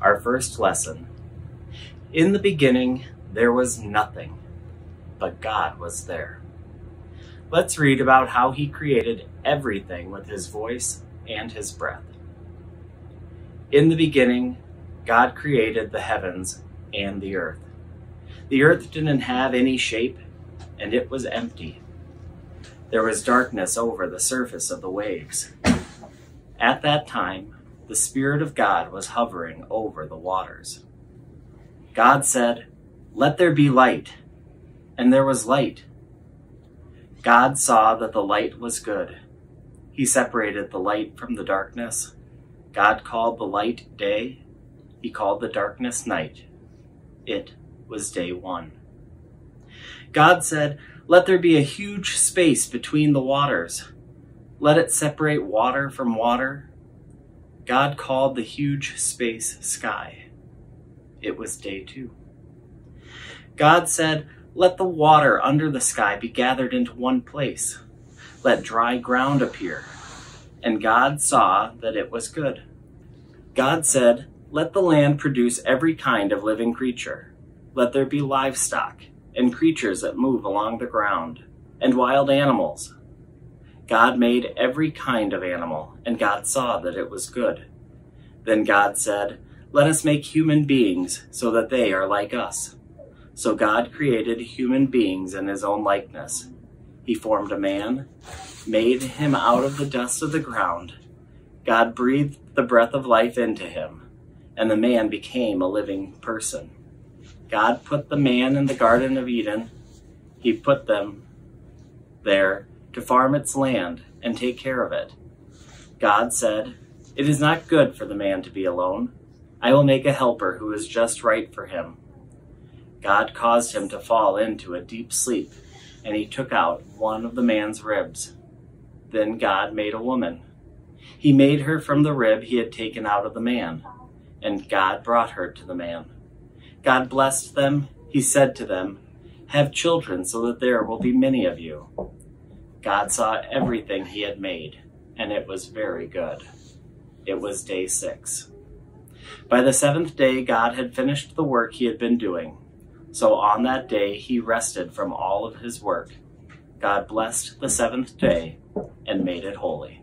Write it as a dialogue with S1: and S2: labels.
S1: Our first lesson. In the beginning, there was nothing, but God was there. Let's read about how he created everything with his voice and his breath. In the beginning, God created the heavens and the earth. The earth didn't have any shape, and it was empty. There was darkness over the surface of the waves. At that time, the Spirit of God was hovering over the waters. God said, Let there be light. And there was light. God saw that the light was good. He separated the light from the darkness. God called the light day. He called the darkness night. It was day one. God said, Let there be a huge space between the waters. Let it separate water from water. God called the huge space sky. It was day two. God said, Let the water under the sky be gathered into one place. Let dry ground appear. And God saw that it was good. God said, Let the land produce every kind of living creature. Let there be livestock, and creatures that move along the ground, and wild animals. God made every kind of animal, and God saw that it was good. Then God said, Let us make human beings so that they are like us. So God created human beings in his own likeness. He formed a man, made him out of the dust of the ground. God breathed the breath of life into him, and the man became a living person. God put the man in the Garden of Eden. He put them there to farm its land and take care of it. God said, It is not good for the man to be alone. I will make a helper who is just right for him. God caused him to fall into a deep sleep, and he took out one of the man's ribs. Then God made a woman. He made her from the rib he had taken out of the man, and God brought her to the man. God blessed them. He said to them, Have children so that there will be many of you. God saw everything he had made, and it was very good. It was day six. By the seventh day, God had finished the work he had been doing. So on that day, he rested from all of his work. God blessed the seventh day and made it holy.